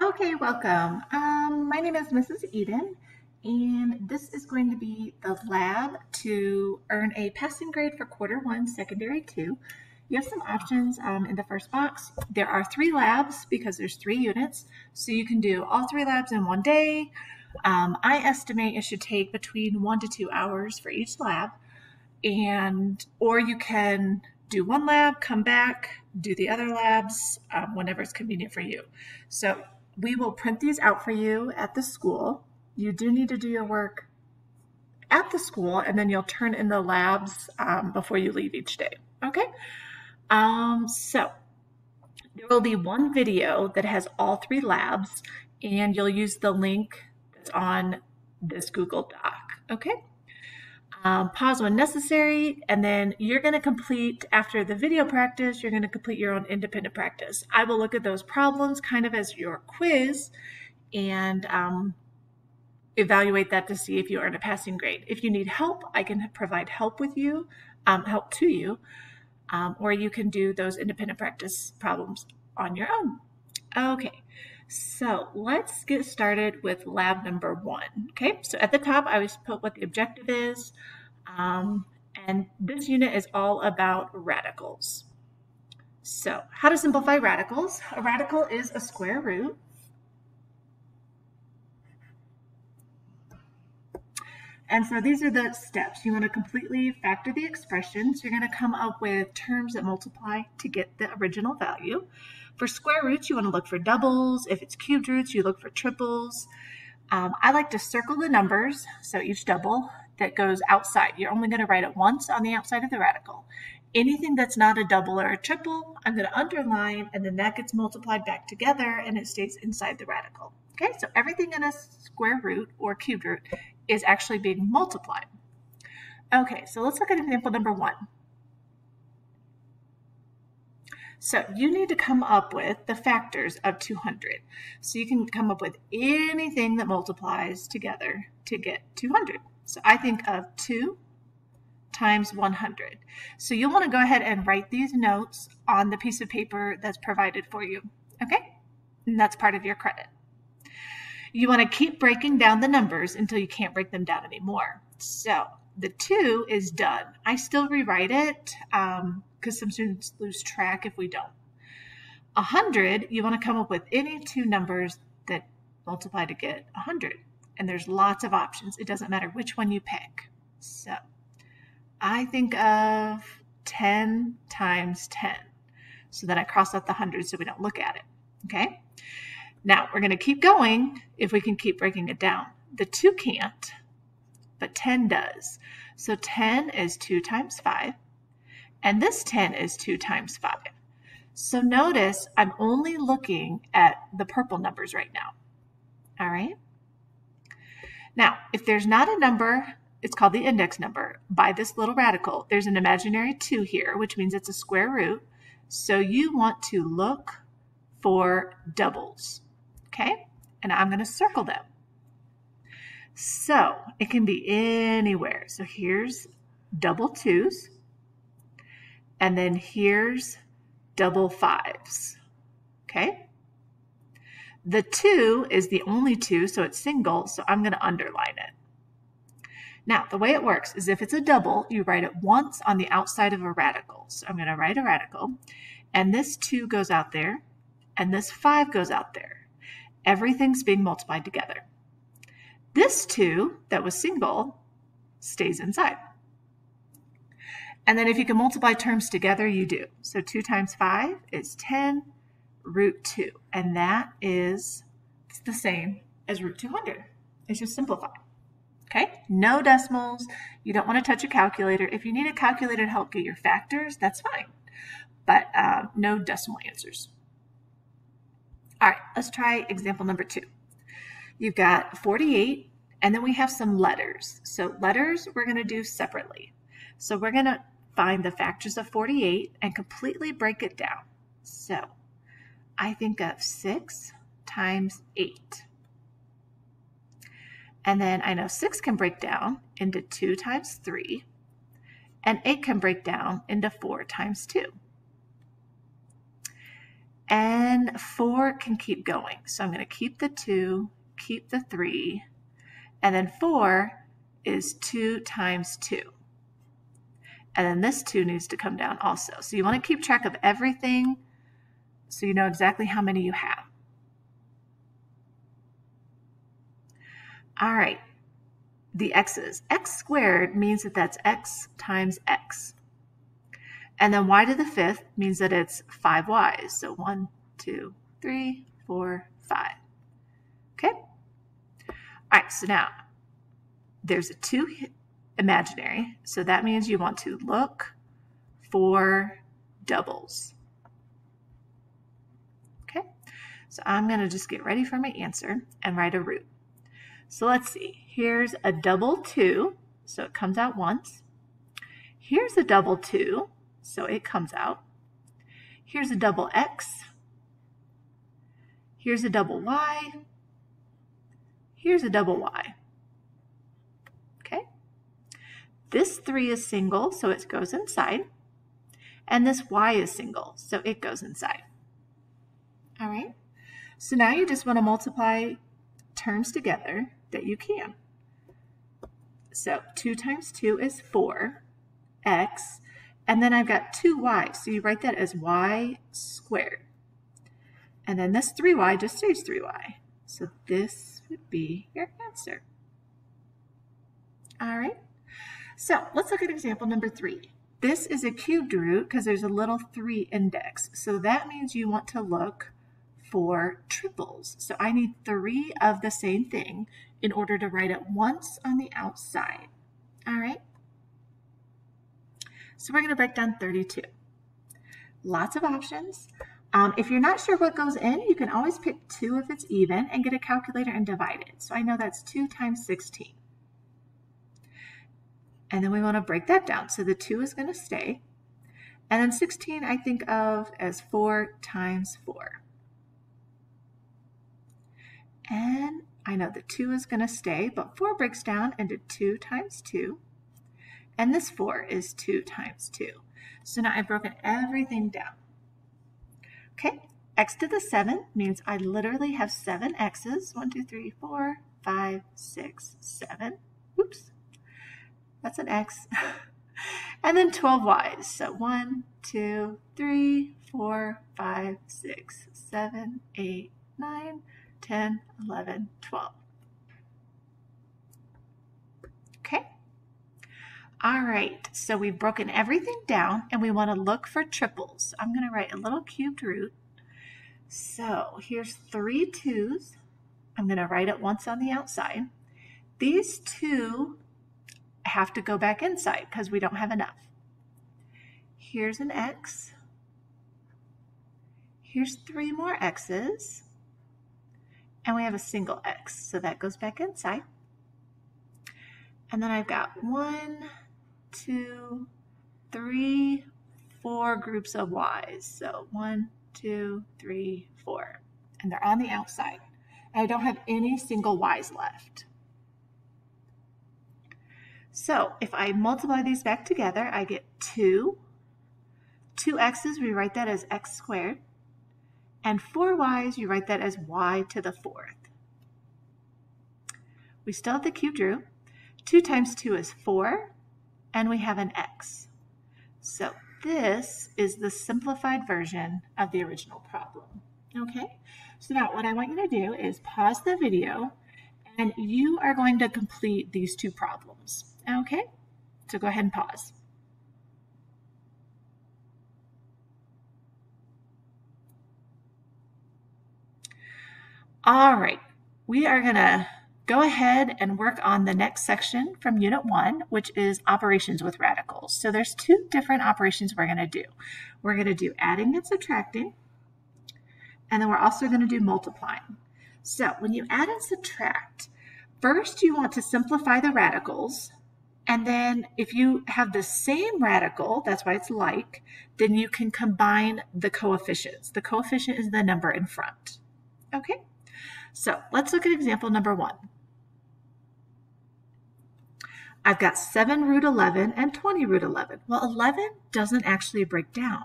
Okay, welcome. Um, my name is Mrs. Eden, and this is going to be the lab to earn a passing grade for quarter one, secondary two. You have some options um, in the first box. There are three labs because there's three units, so you can do all three labs in one day. Um, I estimate it should take between one to two hours for each lab, and or you can do one lab, come back, do the other labs um, whenever it's convenient for you. So we will print these out for you at the school. You do need to do your work at the school, and then you'll turn in the labs um, before you leave each day. Okay? Um, so there will be one video that has all three labs, and you'll use the link that's on this Google Doc. Okay? Um, pause when necessary, and then you're going to complete, after the video practice, you're going to complete your own independent practice. I will look at those problems kind of as your quiz and um, evaluate that to see if you earn a passing grade. If you need help, I can provide help with you, um, help to you, um, or you can do those independent practice problems on your own. Okay. So let's get started with lab number one. Okay, so at the top, I always put what the objective is. Um, and this unit is all about radicals. So how to simplify radicals. A radical is a square root. And so these are the steps. You want to completely factor the expressions. You're going to come up with terms that multiply to get the original value. For square roots, you want to look for doubles. If it's cubed roots, you look for triples. Um, I like to circle the numbers, so each double that goes outside. You're only going to write it once on the outside of the radical. Anything that's not a double or a triple, I'm going to underline, and then that gets multiplied back together and it stays inside the radical. Okay, so everything in a square root or cubed root is actually being multiplied. Okay, so let's look at example number one. So you need to come up with the factors of 200. So you can come up with anything that multiplies together to get 200. So I think of 2 times 100. So you'll want to go ahead and write these notes on the piece of paper that's provided for you. Okay? And that's part of your credit. You want to keep breaking down the numbers until you can't break them down anymore. So the 2 is done. I still rewrite it. Um, because some students lose track if we don't. 100, you want to come up with any two numbers that multiply to get 100. And there's lots of options. It doesn't matter which one you pick. So I think of 10 times 10. So then I cross out the 100 so we don't look at it. Okay? Now we're going to keep going if we can keep breaking it down. The 2 can't, but 10 does. So 10 is 2 times 5. And this 10 is 2 times 5. So notice I'm only looking at the purple numbers right now. All right. Now, if there's not a number, it's called the index number, by this little radical, there's an imaginary 2 here, which means it's a square root. So you want to look for doubles. Okay. And I'm going to circle them. So it can be anywhere. So here's double twos. And then here's double fives. Okay? The two is the only two, so it's single, so I'm going to underline it. Now, the way it works is if it's a double, you write it once on the outside of a radical. So I'm going to write a radical, and this 2 goes out there, and this 5 goes out there. Everything's being multiplied together. This 2 that was single stays inside. And then if you can multiply terms together, you do. So 2 times 5 is 10 root 2. And that is the same as root 200. It's just simplified. Okay, no decimals. You don't want to touch a calculator. If you need a calculator to help get your factors, that's fine. But uh, no decimal answers. All right, let's try example number two. You've got 48, and then we have some letters. So letters we're going to do separately. So we're going to find the factors of 48 and completely break it down. So I think of 6 times 8. And then I know 6 can break down into 2 times 3, and 8 can break down into 4 times 2. And 4 can keep going. So I'm going to keep the 2, keep the 3, and then 4 is 2 times 2. And then this 2 needs to come down also. So you want to keep track of everything so you know exactly how many you have. All right, the x's. x squared means that that's x times x. And then y to the fifth means that it's five y's. So one, two, three, four, five. Okay? All right, so now there's a two imaginary. So that means you want to look for doubles. Okay, so I'm going to just get ready for my answer and write a root. So let's see. Here's a double 2, so it comes out once. Here's a double 2, so it comes out. Here's a double x. Here's a double y. Here's a double y. Okay. This 3 is single, so it goes inside. And this y is single, so it goes inside. All right. So now you just want to multiply terms together that you can. So 2 times 2 is 4, x, and then I've got 2y, so you write that as y squared. And then this 3y just stays 3y. So this would be your answer. All right, so let's look at example number 3. This is a cubed root because there's a little 3 index. So that means you want to look for triples. So I need three of the same thing in order to write it once on the outside. All right. So we're going to break down 32. Lots of options. Um, if you're not sure what goes in, you can always pick 2 if it's even and get a calculator and divide it. So I know that's 2 times 16. And then we want to break that down. So the 2 is going to stay. And then 16 I think of as 4 times 4. And I know the 2 is going to stay, but 4 breaks down into 2 times 2. And this 4 is 2 times 2. So now I've broken everything down. Okay, x to the 7 means I literally have 7 x's. 1, 2, 3, 4, 5, 6, 7. Oops, that's an x. and then 12 y's. So 1, 2, 3, 4, 5, 6, 7, 8, 9, 10, 11, 12. Okay. All right, so we've broken everything down and we want to look for triples. I'm going to write a little cubed root. So here's three twos. I'm going to write it once on the outside. These two have to go back inside because we don't have enough. Here's an X. Here's three more X's and we have a single X. So that goes back inside. And then I've got one, two, three, four groups of Y's. So one, two, three, four. And they're on the outside. And I don't have any single Y's left. So if I multiply these back together, I get 2. 2 x's, we write that as x squared. And 4y's, you write that as y to the fourth. We still have the cubed root. 2 times 2 is 4, and we have an x. So this is the simplified version of the original problem. Okay, so now what I want you to do is pause the video, and you are going to complete these two problems. Okay, so go ahead and pause. All right, we are to go ahead and work on the next section from Unit 1, which is operations with radicals. So there's two different operations we're going to do. We're going to do adding and subtracting, and then we're also going to do multiplying. So when you add and subtract, first you want to simplify the radicals, and then if you have the same radical, that's why it's like, then you can combine the coefficients. The coefficient is the number in front. Okay? So let's look at example number one. I've got 7 root 11 and 20 root 11. Well, 11 doesn't actually break down.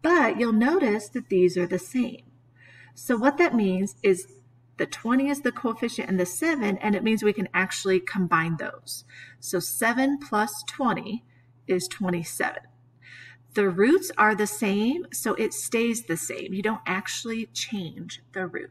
But you'll notice that these are the same. So what that means is the 20 is the coefficient and the 7, and it means we can actually combine those. So 7 plus 20 is 27. The roots are the same, so it stays the same. You don't actually change the root.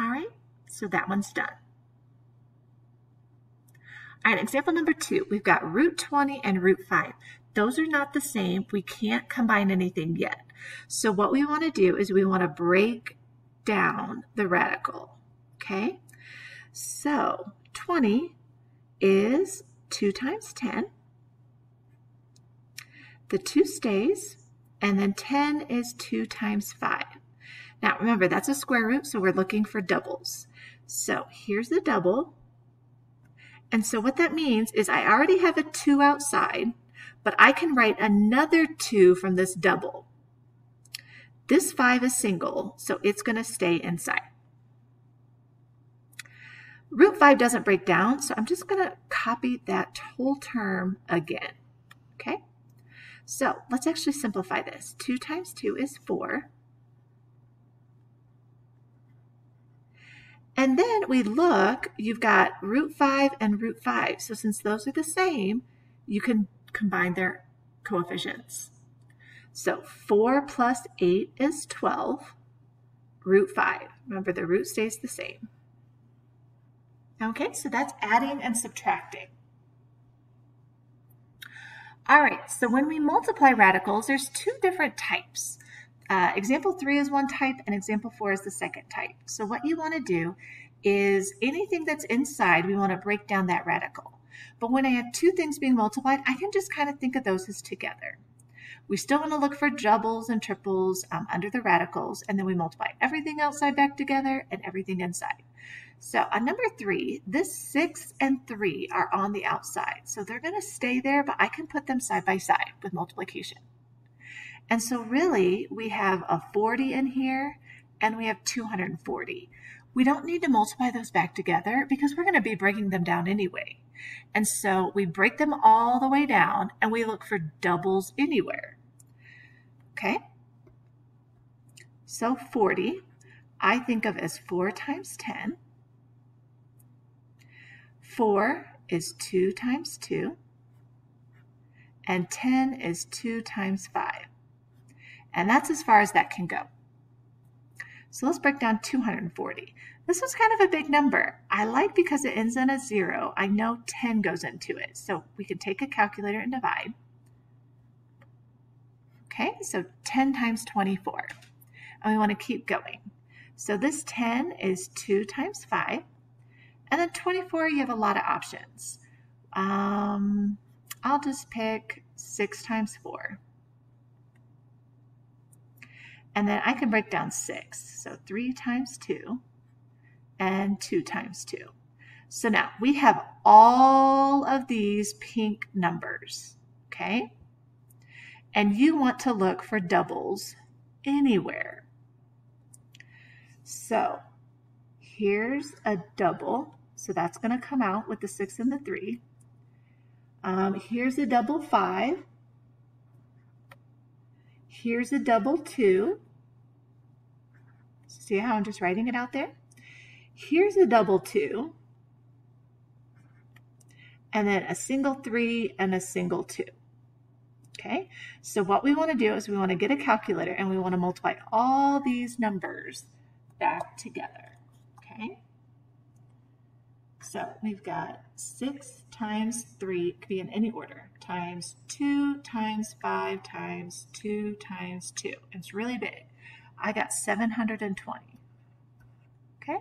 All right, so that one's done. All right, example number two, we've got root 20 and root 5. Those are not the same. We can't combine anything yet. So what we want to do is we want to break down the radical, okay? So 20 is 2 times 10. The 2 stays, and then 10 is 2 times 5. Now remember, that's a square root, so we're looking for doubles. So here's the double. And so what that means is I already have a 2 outside, but I can write another 2 from this double. This 5 is single, so it's going to stay inside. Root 5 doesn't break down, so I'm just going to copy that whole term again. Okay? So let's actually simplify this. 2 times 2 is 4. And then we look, you've got root 5 and root 5. So since those are the same, you can combine their coefficients. So 4 plus 8 is 12, root 5. Remember, the root stays the same. Okay, so that's adding and subtracting. All right, so when we multiply radicals, there's two different types. Uh, example 3 is one type, and example 4 is the second type. So what you want to do is anything that's inside, we want to break down that radical. But when I have two things being multiplied, I can just kind of think of those as together. We still want to look for doubles and triples um, under the radicals, and then we multiply everything outside back together and everything inside. So on number three, this six and three are on the outside. So they're going to stay there, but I can put them side by side with multiplication. And so really we have a 40 in here and we have 240. We don't need to multiply those back together because we're going to be breaking them down anyway. And so we break them all the way down and we look for doubles anywhere. Okay? So 40, I think of as 4 times 10. 4 is 2 times 2. And 10 is 2 times 5. And that's as far as that can go. So let's break down 240. This was kind of a big number. I like because it ends in a zero. I know 10 goes into it. So we can take a calculator and divide. Okay, so 10 times 24. And we want to keep going. So this 10 is 2 times 5. And then 24, you have a lot of options. Um, I'll just pick 6 times 4. And then I can break down 6. So 3 times 2 and 2 times 2. So now we have all of these pink numbers, okay? And you want to look for doubles anywhere. So here's a double. So that's going to come out with the 6 and the 3. Um, here's a double 5. Here's a double 2. See how I'm just writing it out there? Here's a double 2. And then a single 3 and a single 2. Okay, so what we want to do is we want to get a calculator and we want to multiply all these numbers back together. Okay, so we've got 6 times 3, could be in any order, times 2 times 5 times 2 times 2. It's really big. I got 720. Okay.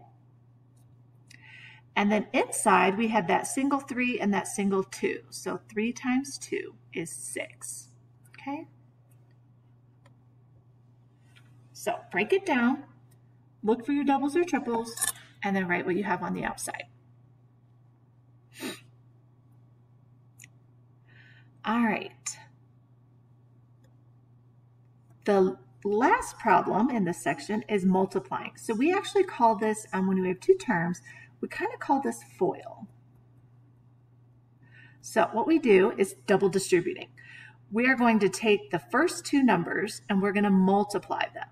And then inside we have that single 3 and that single 2. So 3 times 2 is 6 okay? So break it down, look for your doubles or triples, and then write what you have on the outside. All right. The last problem in this section is multiplying. So we actually call this, um, when we have two terms, we kind of call this FOIL. So what we do is double distributing we are going to take the first two numbers and we're going to multiply them.